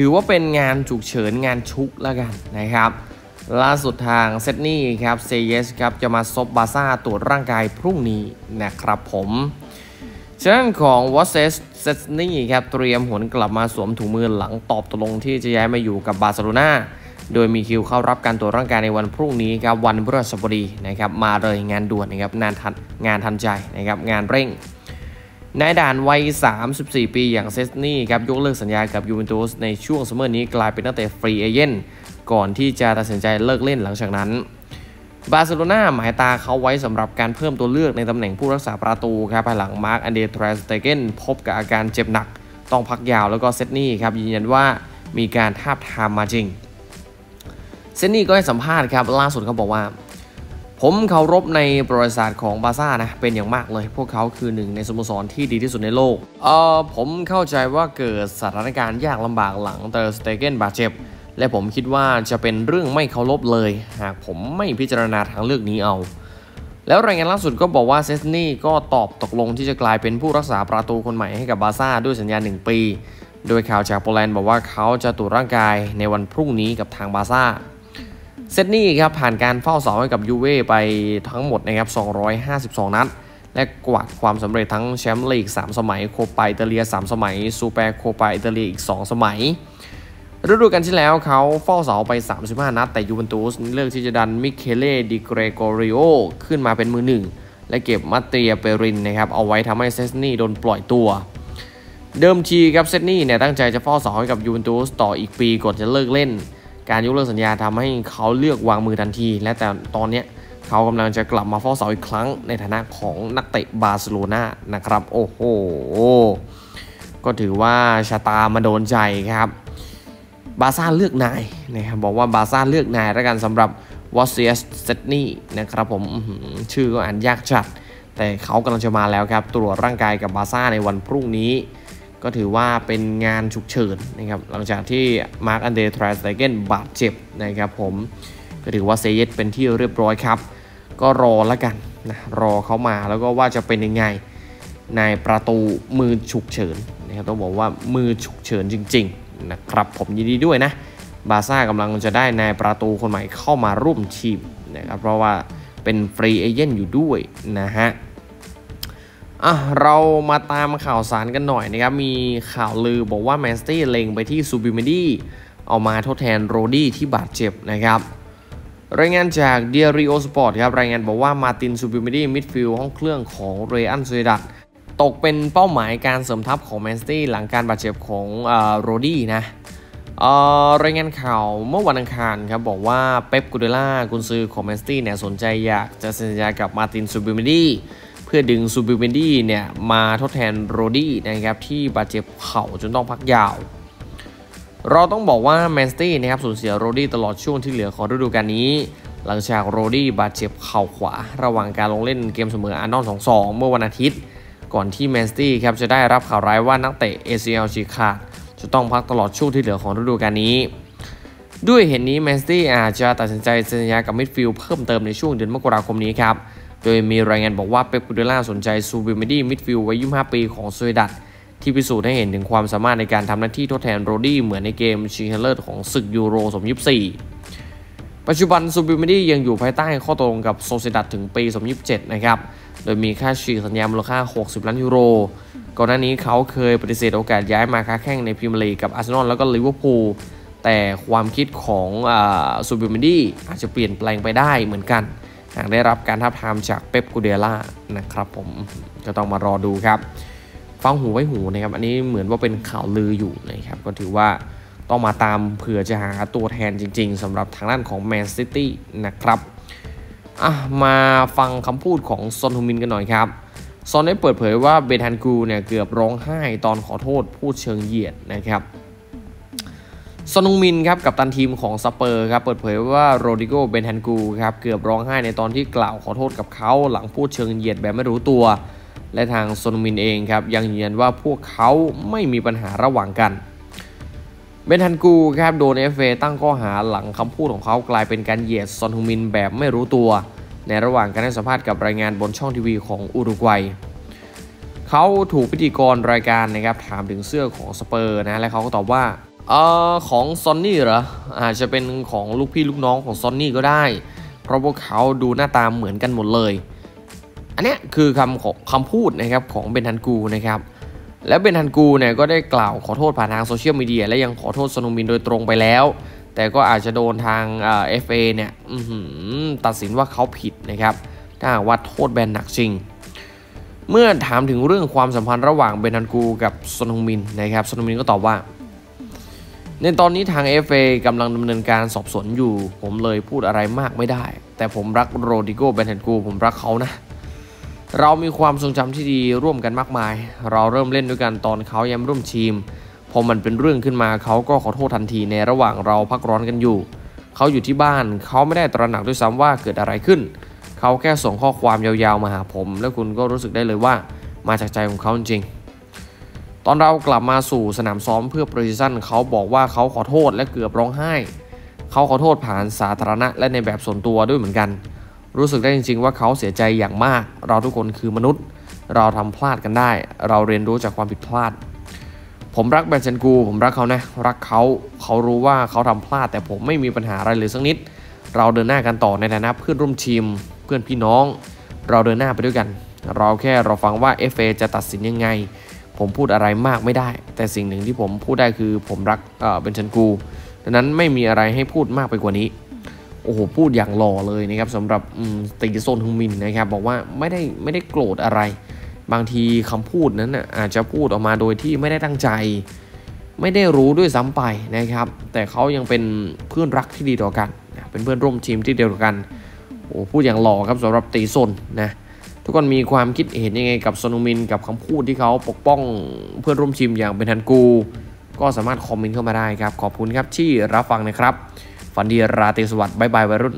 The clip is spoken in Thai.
ถือว่าเป็นงานฉุกเฉินงานชุกแล้วกันนะครับ ล่าสุดทางเชสนี่ครับเซเยสครับจะมาซบบาร์ซ่าตรวจร่างกายพรุ่งนี้นะครับผมเช่นของวอสเซสเชสนี่ครับเตรียมหวนกลับมาสวมถุงมือหลังตอบตกลงที่จะย้ายมาอยู่กับบาร์เซโลนาโดยมีคิวเข้ารับการตรวจร่างกายในวันพรุ่งนี้ครับวันพฤหัสบดีนะครับมาเลยงานด่วนนะครับงานทันงานทันใจนะครับงานเร่ง นายด่านวัย 34 ปีอย่างเชสนี่ครับยกเลิกสัญญากับยูเวนตุสในช่วงซัมเมอร์นี้กลายเป็นนักเตะฟรีเอเจนต์ก่อนที่จะตัดสินใจเลิกเล่นหลังจากนั้น บาร์เซโลนาหมายตาเขาไว้สำหรับการเพิ่มตัวเลือกในตำแหน่งผู้รักษาประตูครับภายหลังมาร์กอันเดรแทร์สเตเกนพบกับอาการเจ็บหนัก ต้องพักยาวแล้วก็เชสนี่ครับยืนยันว่ามีการทาบทามมาจริง เชสนี่ก็ให้สัมภาษณ์ครับล่าสุดเขาบอกว่า ผมเคารพในประวัติศาสตร์ของบาร์ซ่านะ เป็นอย่างมากเลย พวกเขาคือหนึ่งในสโมสรที่ดีที่สุดในโลก เออผมเข้าใจว่าเกิดสถานการณ์ยากลำบากหลังแทร์สเตเกนบาดเจ็บ และผมคิดว่าจะเป็นเรื่องไม่เคารพเลย หากผมไม่พิจารณาทางเลือกนี้เอา แล้วรายงานล่าสุดก็บอกว่าเชสนี่ก็ตอบตกลงที่จะกลายเป็นผู้รักษาประตูคนใหม่ให้กับบาร์ซ่าด้วยสัญญา 1 ปี โดยข่าวจากโปแลนด์บอกว่าเขาจะตรวจร่างกายในวันพรุ่งนี้กับทางบาร์ซ่า เชสนี่ครับผ่านการเฝ้าเสาให้กับยูเว่ไปทั้งหมดนะครับ 252 นัด และกวาดความสำเร็จทั้งแชมป์ลีก 3 สมัย โคปาอิตาเลีย 3 สมัย ซูเปอร์โคปาอิตาเลียอีก 2 สมัย ฤดูกาลที่แล้วเขาเฝ้าเสาไป 35 นัด แต่ยูเวนตุสเลือกที่จะดันมิเคเล่ดิเกรโกริโอขึ้นมาเป็นมือหนึ่ง และเก็บมัตเตียเปรินนะครับเอาไว้ทำให้เชสนี่โดนปล่อยตัวเดิมทีครับเชสนี่เนี่ยตั้งใจจะเฝ้าเสาให้กับยูเวนตุสต่ออีกปีก่อนจะเลิกเล่น การยกเลิกสัญญาทำให้เขาเลือกวางมือทันที และแต่ตอนนี้เขากำลังจะกลับมาเฝ้าเสาอีกครั้งในฐานะของนักเตะบาร์เซโลนานะครับ โอ้โห ก็ถือว่าชะตามาโดนใจครับ บาร์ซ่าเลือกนายนะครับบอกว่าบาร์ซ่าเลือกนายแล้วกันสำหรับวอสเซียสเชสนี่นะครับผมชื่อก็อ่านยากจัด แต่เขากำลังจะมาแล้วครับ ตรวจร่างกายกับบาร์ซ่าในวันพรุ่งนี้ ก็ถือว่าเป็นงานฉุกเฉินนะครับหลังจากที่มาร์กอันเดรแทร์สเตเกนบาดเจ็บนะครับผมก็ถือว่าเซเยตเป็นที่เรียบร้อยครับ ก็รอแล้วกันนะรอเขามาแล้วก็ว่าจะเป็นยังไงในประตูมือฉุกเฉินนะครับต้องบอกว่ามือฉุกเฉินจริงๆนะครับผมยินดีด้วยนะบาร์ซ่ากำลังจะได้นายประตูคนใหม่เข้ามาร่วมทีมนะครับเพราะว่าเป็นฟรีเอเจนต์อยู่ด้วยนะฮะ อะเรามาตามข่าวสารกันหน่อยนะครับ มีข่าวลือบอกว่าแมนซิตี้เล็งไปที่ซูบิเมดี้เอามาทดแทนโรดี้ที่บาดเจ็บนะครับ รายงานจากเดียริโอสปอร์ตครับ รายงานบอกว่ามาตินซูบิเมดี้มิดฟิลด์ห้องเครื่องของเรอัลโซเซียดัดตกเป็นเป้าหมายการเสริมทัพของแมนซิตี้หลังการบาดเจ็บของโรดี้นะรายงานข่าวเมื่อวันอังคารครับบอกว่าเป๊ปกูเดล่ากุนซือของแมนซิตี้เนี่ยสนใจอยากจะเซ็นสัญญากับมาตินซูบิเมดี้ เพื่อดึงซูบิเมดี้เนี่ยมาทดแทนโรดี้นะครับที่บาดเจ็บเข่าจนต้องพักยาว เราต้องบอกว่าแมนซิตี้นะครับสูญเสียโรดี้ตลอดช่วงที่เหลือของฤดูกาลนี้ หลังจากโรดี้บาดเจ็บเข่าขวา ระหว่างการลงเล่นเกมเสมออาร์เซนอล2-2 เมื่อวันอาทิตย์ ก่อนที่แมนซิตี้ครับจะได้รับข่าวร้ายว่านักเตะ ACL ฉีกขาดจะต้องพักตลอดช่วงที่เหลือของฤดูกาลนี้ ด้วยเหตุนี้แมนซิตี้อาจจะตัดสินใจเซ็นสัญญากับมิดฟิลด์เพิ่มเติมในช่วงเดือนมกราคมนี้ครับ โดยมีรายงานบอกว่าเป๊ปกูเดล่าสนใจซูบิเมนดี้มิดฟิลด์วัย 25 ปีของโซเซียดัดที่พิสูจน์ให้เห็นถึงความสามารถในการทำหน้าที่ทดแทนโรดรี้เหมือนในเกมชิงชนะเลิศของศึกยูโร2024 ปัจจุบันซูบิเมนดี้ยังอยู่ภายใต้ข้อตกลงกับโซเซียดัดถึงปี 2027 นะครับ โดยมีค่าฉีกสัญญามูลค่า 60 ล้านยูโร ก่อนหน้านี้เขาเคยปฏิเสธโอกาสย้ายมาค้าแข้งในพรีเมียร์ลีกกับอาร์เซนอลแล้วก็ลิเวอร์พูลแต่ความคิดของซูบิเมนดี้อาจจะเปลี่ยนแปลงไปได้เหมือนกัน หากได้รับการทาบทามจากเป๊ปกูเดล่านะครับผมก็ต้องมารอดูครับฟังหูไว้หูนะครับอันนี้เหมือนว่าเป็นข่าวลืออยู่นะครับก็ถือว่าต้องมาตามเผื่อจะหาตัวแทนจริง ๆสำหรับทางด้านของแมนซิตี้นะครับอะมาฟังคำพูดของซนฮึงมินกันหน่อยครับซนได้เปิดเผยว่าเบนทันกูร์เนี่ยเกือบร้องไห้ตอนขอโทษพูดเชิงเหยียดนะครับ ซนฮึงมินครับกัปตันทีมของสเปอร์สครับเปิดเผยว่าโรดริโกเบนทันกูร์ครับเกือบร้องไห้ในตอนที่กล่าวขอโทษกับเขาหลังพูดเชิงเหยียดแบบไม่รู้ตัว และทางซนฮึงมินเองครับยังยืนยันว่าพวกเขาไม่มีปัญหาระหว่างกันเบนทันกูร์ครับโดน FA ตั้งข้อหาหลังคำพูดของเขากลายเป็นการเหยียดซนฮึงมินแบบไม่รู้ตัว ในระหว่างการให้สัมภาษณ์กับรายการบนช่องทีวีของอุรุกวัย เขาถูกพิธีกรรายการนะครับถามถึงเสื้อของสเปอร์สนะและเขาก็ตอบว่า เอ่อของซอนนี่เหรออาจจะเป็นของลูกพี่ลูกน้องของซอนนี่ก็ได้ เพราะพวกเขาดูหน้าตาเหมือนกันหมดเลย อันนี้คือคำของคำพูดนะครับของเบนทันกูร์นะครับแล้วเบนทันกูร์เนี่ยก็ได้กล่าวขอโทษผ่านทางโซเชียลมีเดียและยังขอโทษซนฮึงมินโดยตรงไปแล้ว แต่ก็อาจจะโดนทาง FA เนี่ยตัดสินว่าเขาผิดนะครับถ้าว่าโทษแบนหนักจริง เมื่อถามถึงเรื่องความสัมพันธ์ระหว่างเบนทันกูร์กับซนฮึงมินนะครับซนฮึงมินก็ตอบว่า ในตอนนี้ทาง FA กำลังดำเนินการสอบสวนอยู่ ผมเลยพูดอะไรมากไม่ได้ แต่ผมรักโรดริโกเบนทันกูร์ผมรักเขานะ เรามีความทรงจำที่ดีร่วมกันมากมาย เราเริ่มเล่นด้วยกันตอนเขายังร่วมทีม พอมันเป็นเรื่องขึ้นมาเขาก็ขอโทษทันทีในระหว่างเราพักร้อนกันอยู่ เขาอยู่ที่บ้าน เขาไม่ได้ตระหนักด้วยซ้ำว่าเกิดอะไรขึ้น เขาแค่ส่งข้อความยาวๆมาหาผม แล้วคุณก็รู้สึกได้เลยว่า มาจากใจของเขาจริง ตอนเรากลับมาสู่สนามซ้อมเพื่อโปรดิชั่นเขาบอกว่าเขาขอโทษและเกือบร้องไห้ เขาขอโทษผ่านสาธารณะและในแบบส่วนตัวด้วยเหมือนกัน รู้สึกได้จริง ๆ ว่าเขาเสียใจอย่างมาก เราทุกคนคือมนุษย์ เราทำพลาดกันได้ เราเรียนรู้จากความผิดพลาด ผมรักแบนเซนกู ผมรักเขานะ รักเขาเขารู้ว่าเขาทำพลาด แต่ผมไม่มีปัญหาอะไรเลยสักนิด เราเดินหน้ากันต่อในฐานะเพื่อนร่วมทีม เพื่อนพี่น้อง เราเดินหน้าไปด้วยกัน เราแค่เราฟังว่า FA จะตัดสินยังไง ผมพูดอะไรมากไม่ได้ แต่สิ่งหนึ่งที่ผมพูดได้คือผมรักเบนเซนกูดังนั้นไม่มีอะไรให้พูดมากไปกว่านี้โอ้โหพูดอย่างหล่อเลยนะครับสำหรับตีโซนฮึงมินนะครับบอกว่าไม่ได้ไม่ได้โกรธอะไร บางทีคำพูดนั้นน่อาจจะพูดออกมาโดยที่ไม่ได้ตั้งใจ ไม่ได้รู้ด้วยซ้ำไปนะครับ แต่เขายังเป็นเพื่อนรักที่ดีต่อกัน เป็นเพื่อนร่วมทีมที่เดียวกันโอ้พูดอย่างหล่อครับสำหรับตีโซนนะ ทุกคนมีความคิดเห็นยังไงกับโซนุมินกับคำพูดที่เขาปกป้องเพื่อนร่วมทีมอย่างเป็นทันกู ก็สามารถคอมเมนต์เข้ามาได้ครับ ขอบคุณครับที่รับฟังนะครับ ฝันดีราตรีสวัสดิ์บายบายวัยรุ่น